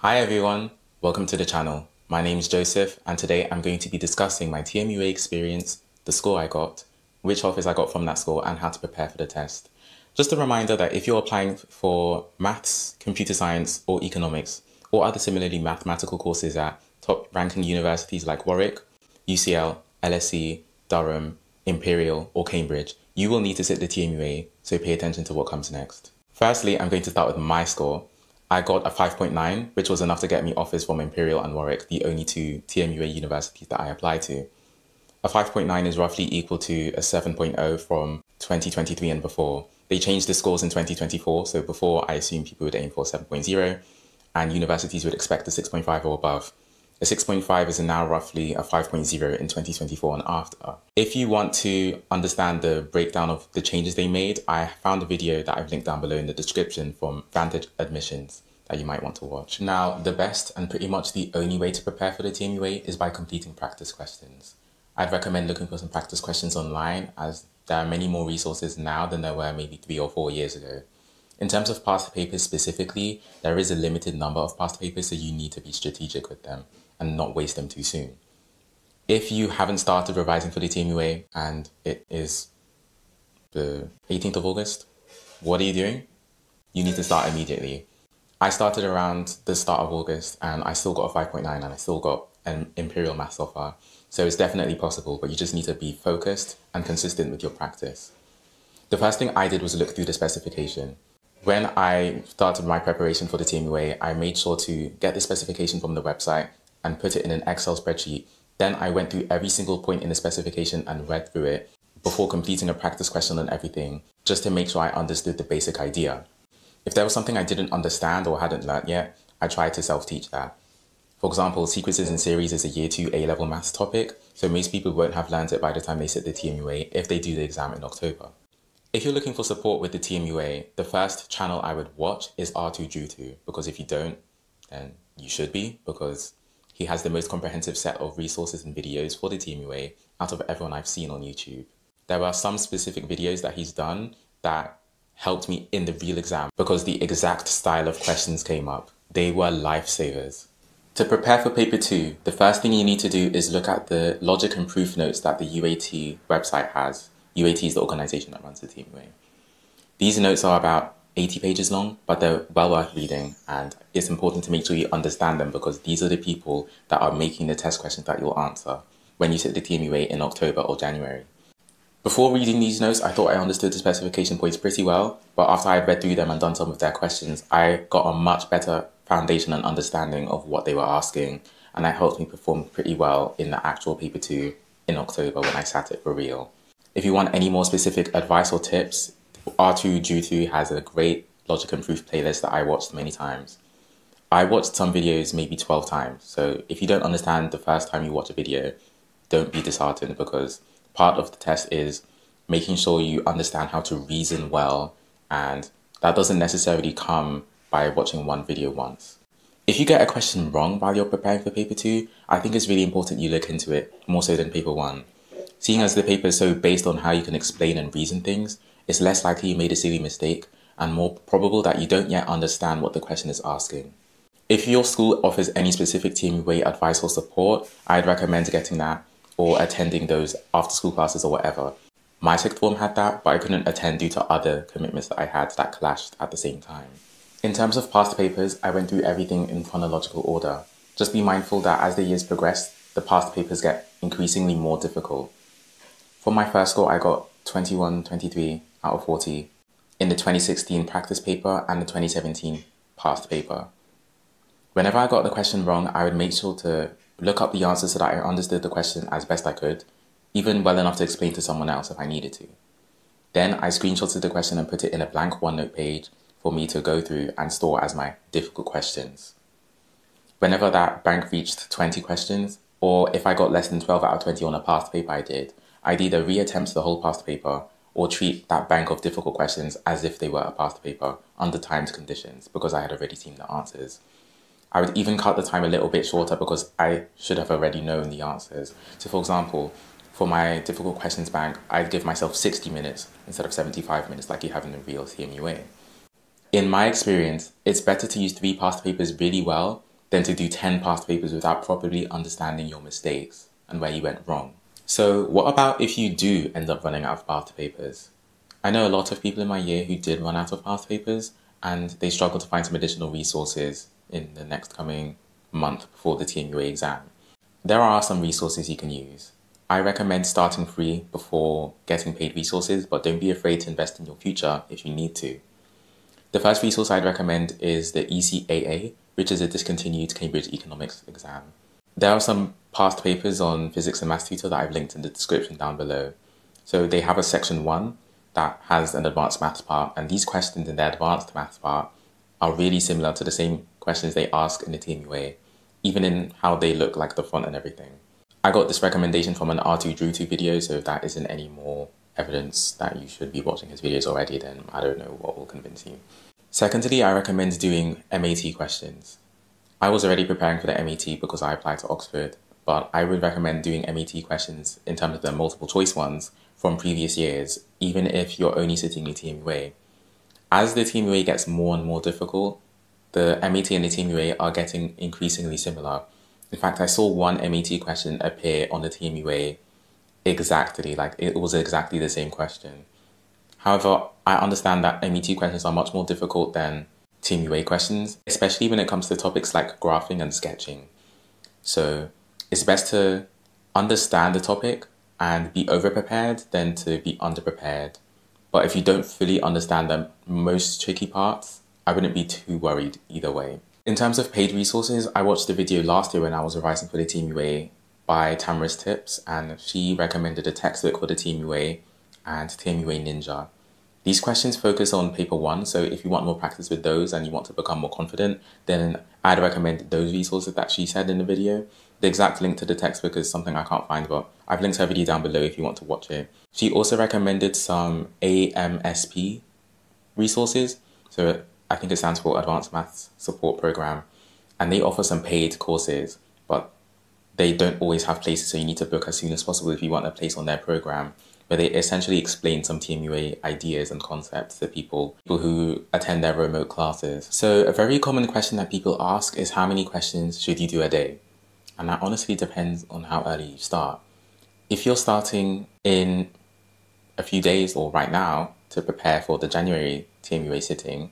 Hi everyone, welcome to the channel. My name is Joseph and today I'm going to be discussing my TMUA experience, the score I got, which offers I got from that score and how to prepare for the test. Just a reminder that if you're applying for maths, computer science or economics or other similarly mathematical courses at top ranking universities like Warwick, UCL, LSE, Durham, Imperial or Cambridge, you will need to sit the TMUA, so pay attention to what comes next. Firstly, I'm going to start with my score. I got a 5.9, which was enough to get me offers from Imperial and Warwick, the only two TMUA universities that I applied to. A 5.9 is roughly equal to a 7.0 from 2023 and before. They changed the scores in 2024, so before I assume people would aim for 7.0, and universities would expect a 6.5 or above. A 6.5 is now roughly a 5.0 in 2024 and after. If you want to understand the breakdown of the changes they made, I found a video that I've linked down below in the description from Vantage Admissions that you might want to watch. Now, the best and pretty much the only way to prepare for the TMUA is by completing practice questions. I'd recommend looking for some practice questions online as there are many more resources now than there were maybe three or four years ago. In terms of past papers specifically, there is a limited number of past papers, so you need to be strategic with them and not waste them too soon. If you haven't started revising for the TMUA and it is the 18th of August, what are you doing? You need to start immediately. I started around the start of August and I still got a 5.9 and I still got an Imperial Maths offer. So it's definitely possible, but you just need to be focused and consistent with your practice. The first thing I did was look through the specification. When I started my preparation for the TMUA, I made sure to get the specification from the website and put it in an Excel spreadsheet. Then I went through every single point in the specification and read through it before completing a practice question and everything, just to make sure I understood the basic idea. If there was something I didn't understand or hadn't learnt yet, I tried to self-teach that. For example, sequences and series is a year two A-level maths topic, so most people won't have learned it by the time they sit the TMUA if they do the exam in October. If you're looking for support with the TMUA, the first channel I would watch is R2Drew2, because if you don't, then you should be, because he has the most comprehensive set of resources and videos for the TMUA out of everyone I've seen on YouTube. There are some specific videos that he's done that helped me in the real exam because the exact style of questions came up. They were lifesavers. To prepare for paper two, the first thing you need to do is look at the logic and proof notes that the UAT website has. UAT is the organization that runs the TMUA. These notes are about 80 pages long, but they're well worth reading and it's important to make sure you understand them because these are the people that are making the test questions that you'll answer when you sit the TMUA in October or January. Before reading these notes, I thought I understood the specification points pretty well, but after I read through them and done some of their questions, I got a much better foundation and understanding of what they were asking, and that helped me perform pretty well in the actual paper 2 in October when I sat it for real. If you want any more specific advice or tips, R2Drew2 has a great logic and proof playlist that I watched many times. I watched some videos maybe 12 times, so if you don't understand the first time you watch a video, don't be disheartened because part of the test is making sure you understand how to reason well, and that doesn't necessarily come by watching one video once. If you get a question wrong while you're preparing for paper two, I think it's really important you look into it more so than paper one. Seeing as the paper is so based on how you can explain and reason things, it's less likely you made a silly mistake and more probable that you don't yet understand what the question is asking. If your school offers any specific TMUA advice or support, I'd recommend getting that or attending those after school classes or whatever. My sixth form had that, but I couldn't attend due to other commitments that I had that clashed at the same time. In terms of past papers, I went through everything in chronological order. Just be mindful that as the years progress, the past papers get increasingly more difficult. For my first score, I got 21, 23 out of 40 in the 2016 practice paper and the 2017 past paper. Whenever I got the question wrong, I would make sure to look up the answer so that I understood the question as best I could, even well enough to explain to someone else if I needed to. Then I screenshotted the question and put it in a blank OneNote page for me to go through and store as my difficult questions. Whenever that bank reached 20 questions, or if I got less than 12 out of 20 on a past paper I did, I'd either reattempt the whole past paper or treat that bank of difficult questions as if they were a past paper under timed conditions because I had already seen the answers. I would even cut the time a little bit shorter because I should have already known the answers. So for example, for my difficult questions bank, I'd give myself 60 minutes instead of 75 minutes like you have in the real TMUA. In my experience, it's better to use three past papers really well than to do 10 past papers without properly understanding your mistakes and where you went wrong. So, what about if you do end up running out of past papers? I know a lot of people in my year who did run out of past papers and they struggle to find some additional resources in the next coming month before the TMUA exam. There are some resources you can use. I recommend starting free before getting paid resources, but don't be afraid to invest in your future if you need to. The first resource I'd recommend is the ECAA, which is a discontinued Cambridge Economics exam. There are some past papers on physics and maths tutor that I've linked in the description down below. So they have a section one that has an advanced maths part, and these questions in the advanced maths part are really similar to the same questions they ask in the TMUA, even in how they look like the font and everything. I got this recommendation from an R2 Drew 2 video, so if that isn't any more evidence that you should be watching his videos already, then I don't know what will convince you. Secondly, I recommend doing MAT questions. I was already preparing for the MAT because I applied to Oxford, but I would recommend doing MAT questions in terms of the multiple choice ones from previous years, even if you're only sitting in TMUA. As the TMUA gets more and more difficult, the MAT and the TMUA are getting increasingly similar. In fact, I saw one MAT question appear on the TMUA exactly, like it was exactly the same question. However, I understand that MAT questions are much more difficult than TMUA questions, especially when it comes to topics like graphing and sketching. So it's best to understand the topic and be over-prepared than to be under-prepared. But if you don't fully understand the most tricky parts, I wouldn't be too worried either way. In terms of paid resources, I watched the video last year when I was revising for the TMUA by Tamra's Tips, and she recommended a textbook for the TMUA and TMUA Ninja. These questions focus on paper one, so if you want more practice with those and you want to become more confident, then I'd recommend those resources that she said in the video. The exact link to the textbook is something I can't find, but I've linked her video down below if you want to watch it. She also recommended some AMSP resources, so I think it stands for Advanced Maths Support Program, and they offer some paid courses, but they don't always have places, so you need to book as soon as possible if you want a place on their program, where they essentially explain some TMUA ideas and concepts to people, people who attend their remote classes. So a very common question that people ask is how many questions should you do a day? And that honestly depends on how early you start. If you're starting in a few days or right now to prepare for the January TMUA sitting,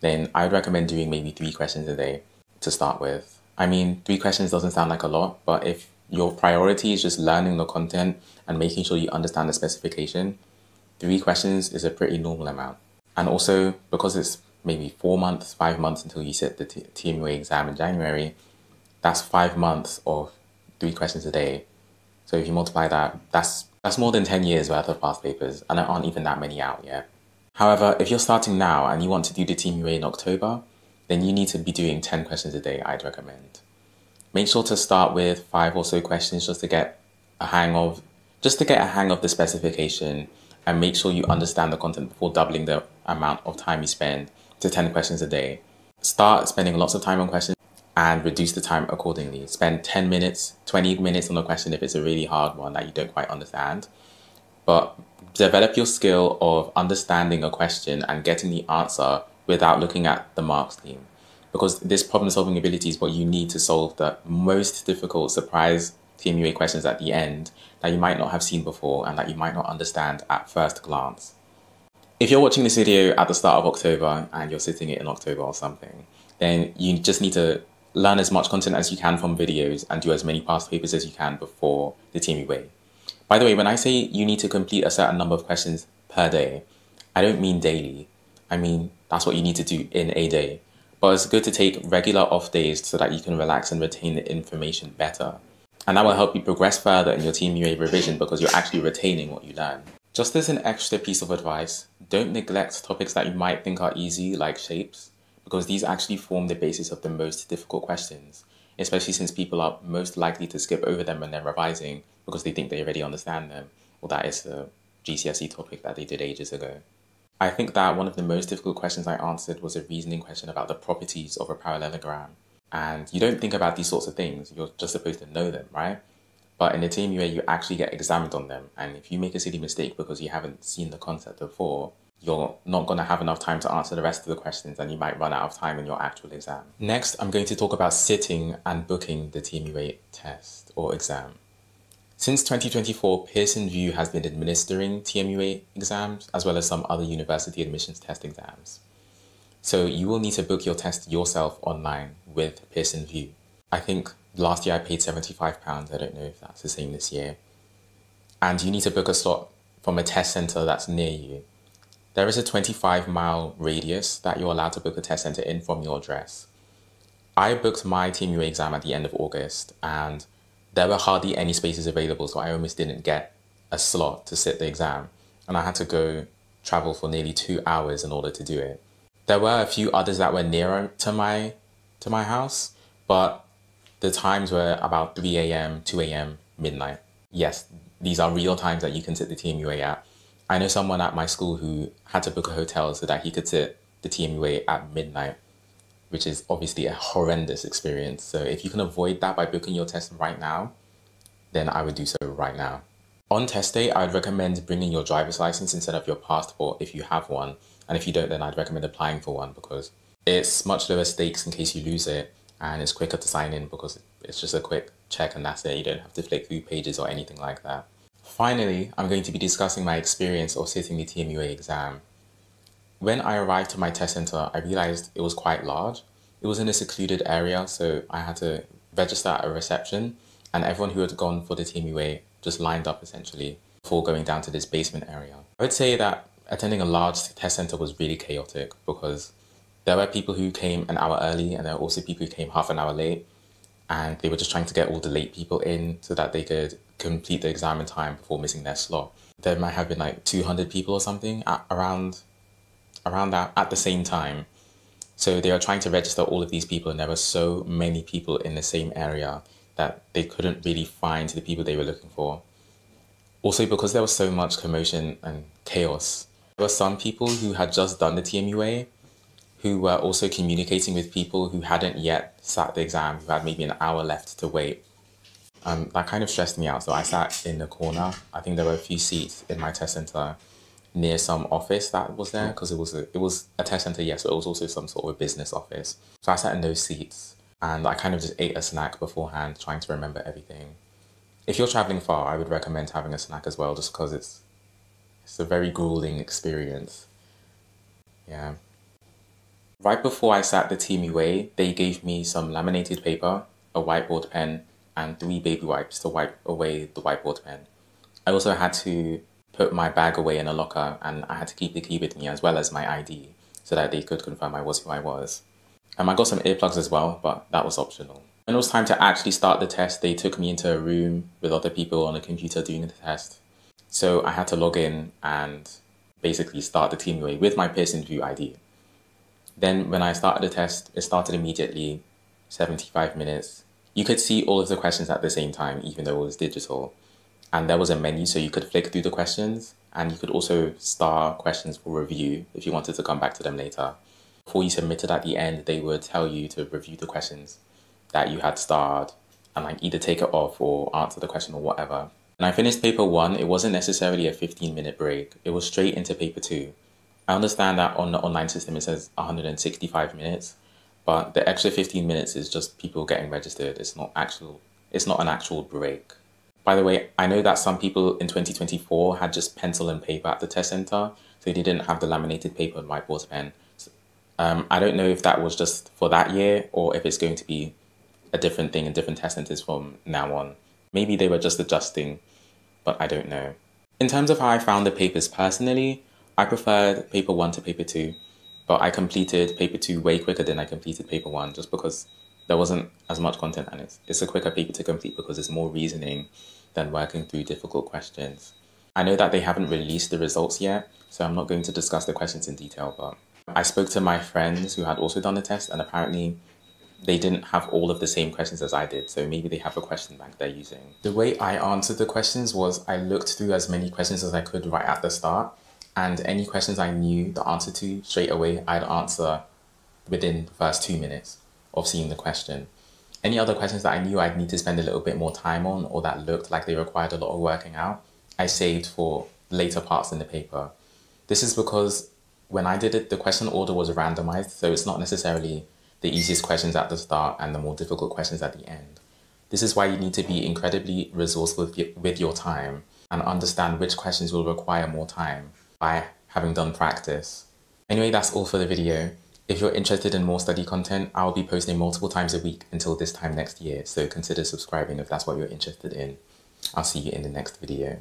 then I'd recommend doing maybe three questions a day to start with. I mean, three questions doesn't sound like a lot, but if your priority is just learning the content and making sure you understand the specification, three questions is a pretty normal amount. And also, because it's maybe four months, five months until you sit the T- TMUA exam in January, that's five months of three questions a day. So if you multiply that, that's that's more than 10 years worth of past papers, and there aren't even that many out yet. However, if you're starting now and you want to do the TMUA in October, then you need to be doing 10 questions a day, I'd recommend. Make sure to start with five or so questions just to get a hang of just to get a hang of the specification and make sure you understand the content before doubling the amount of time you spend to 10 questions a day. Start spending lots of time on questions and reduce the time accordingly. Spend 10 minutes, 20 minutes on a question if it's a really hard one that you don't quite understand. But develop your skill of understanding a question and getting the answer without looking at the mark scheme. Because this problem solving ability is what you need to solve the most difficult surprise TMUA questions at the end that you might not have seen before and that you might not understand at first glance. If you're watching this video at the start of October and you're sitting it in October or something, then you just need to learn as much content as you can from videos and do as many past papers as you can before the TMUA. By the way, when I say you need to complete a certain number of questions per day, I don't mean daily. I mean, that's what you need to do in a day. But it's good to take regular off days so that you can relax and retain the information better. And that will help you progress further in your TMUA revision because you're actually retaining what you learn. Just as an extra piece of advice, don't neglect topics that you might think are easy, like shapes, because these actually form the basis of the most difficult questions, especially since people are most likely to skip over them when they're revising because they think they already understand them, or that is a GCSE topic that they did ages ago. I think that one of the most difficult questions I answered was a reasoning question about the properties of a parallelogram. And you don't think about these sorts of things, you're just supposed to know them, right? But in the TMUA, you actually get examined on them. And if you make a silly mistake because you haven't seen the concept before, you're not going to have enough time to answer the rest of the questions and you might run out of time in your actual exam. Next, I'm going to talk about sitting and booking the TMUA test or exam. Since 2024, Pearson VUE has been administering TMUA exams as well as some other university admissions test exams. So you will need to book your test yourself online with Pearson VUE. I think last year I paid £75. I don't know if that's the same this year. And you need to book a slot from a test center that's near you. There is a 25 mile radius that you're allowed to book a test center in from your address. I booked my TMUA exam at the end of August and there were hardly any spaces available, so I almost didn't get a slot to sit the exam. And I had to go travel for nearly two hours in order to do it. There were a few others that were nearer to my to my house, but the times were about 3 a.m., 2 a.m., midnight. Yes, these are real times that you can sit the TMUA at. I know someone at my school who had to book a hotel so that he could sit the TMUA at midnight, which is obviously a horrendous experience. So if you can avoid that by booking your test right now, then I would do so right now. On test day, I'd recommend bringing your driver's license instead of your passport if you have one. And if you don't, then I'd recommend applying for one because it's much lower stakes in case you lose it and it's quicker to sign in because it's just a quick check and that's it. You don't have to flick through pages or anything like that. Finally, I'm going to be discussing my experience of sitting the TMUA exam. When I arrived to my test center, I realized it was quite large. It was in a secluded area, so I had to register at a reception, and everyone who had gone for the TMUA just lined up essentially before going down to this basement area. I would say that attending a large test center was really chaotic because there were people who came an hour early and there were also people who came half an hour late and they were just trying to get all the late people in so that they could complete the exam in time before missing their slot. There might have been like 200 people or something around around that at the same time. So they are trying to register all of these people and there were so many people in the same area that they couldn't really find the people they were looking for. Also because there was so much commotion and chaos, there were some people who had just done the TMUA who were also communicating with people who hadn't yet sat the exam, who had maybe an hour left to wait. Um, that kind of stressed me out. So I sat in the corner. I think there were a few seats in my test center near some office that was there mm. because it was a, it was a test center, yes, but it was also some sort of a business office. So I sat in those seats and I kind of just ate a snack beforehand, trying to remember everything. If you're traveling far, I would recommend having a snack as well, just because it's it's a very grueling experience. Yeah. Right before I sat the TMUA, they gave me some laminated paper, a whiteboard pen, and three baby wipes to wipe away the whiteboard pen. I also had to put my bag away in a locker and I had to keep the key with me as well as my ID so that they could confirm I was who I was. Um, I got some earplugs as well, but that was optional. When it was time to actually start the test, they took me into a room with other people on a computer doing the test. So I had to log in and basically start the TMUA with my Pearson VUE ID. Then when I started the test, it started immediately, 75 minutes. You could see all of the questions at the same time, even though it was digital. And there was a menu so you could flick through the questions and you could also star questions for review if you wanted to come back to them later. Before you submitted at the end, they would tell you to review the questions that you had starred and like either take it off or answer the question or whatever. When I finished paper one, it wasn't necessarily a 15 minute break. It was straight into paper two. I understand that on the online system it says 165 minutes, but the extra 15 minutes is just people getting registered. It's not actual. It's not an actual break. By the way, I know that some people in 2024 had just pencil and paper at the test center, so they didn't have the laminated paper and whiteboard pen. Um, I don't know if that was just for that year or if it's going to be a different thing in different test centers from now on. Maybe they were just adjusting, but I don't know. In terms of how I found the papers personally, I preferred paper one to paper two, but I completed paper two way quicker than I completed paper one just because there wasn't as much content and it's, it's a quicker paper to complete because it's more reasoning than working through difficult questions. I know that they haven't released the results yet, so I'm not going to discuss the questions in detail, but I spoke to my friends who had also done the test and apparently they didn't have all of the same questions as I did, so maybe they have a question bank they're using. The way I answered the questions was I looked through as many questions as I could right at the start and any questions I knew the answer to straight away, I'd answer within the first two minutes of seeing the question. Any other questions that I knew I'd need to spend a little bit more time on or that looked like they required a lot of working out, I saved for later parts in the paper. This is because when I did it, the question order was randomized, so it's not necessarily the easiest questions at the start and the more difficult questions at the end. This is why you need to be incredibly resourceful with your time and understand which questions will require more time by having done practice. Anyway, that's all for the video. If you're interested in more study content, I'll be posting multiple times a week until this time next year, so consider subscribing if that's what you're interested in. I'll see you in the next video.